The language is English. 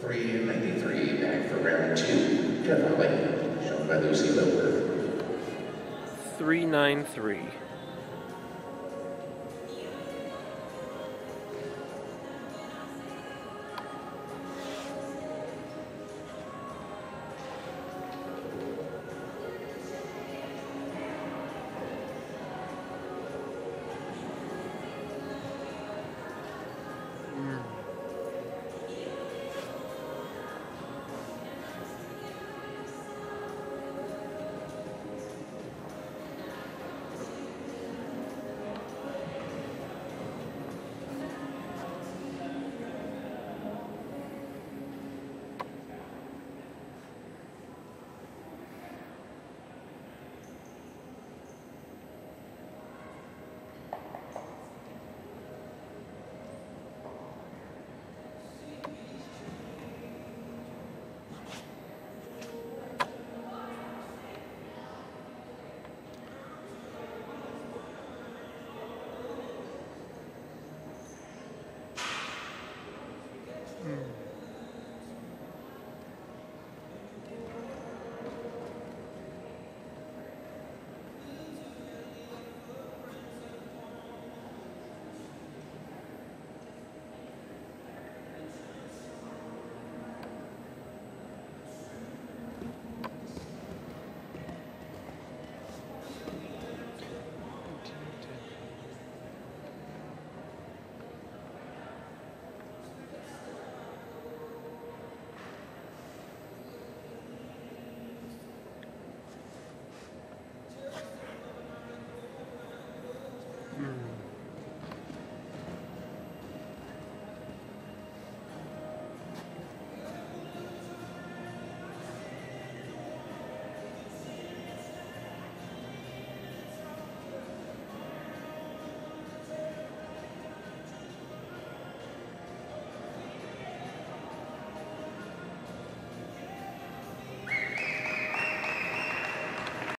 three and maybe back for round two, definitely, shown by Lucy Lilworth. 393. Mm. Mm.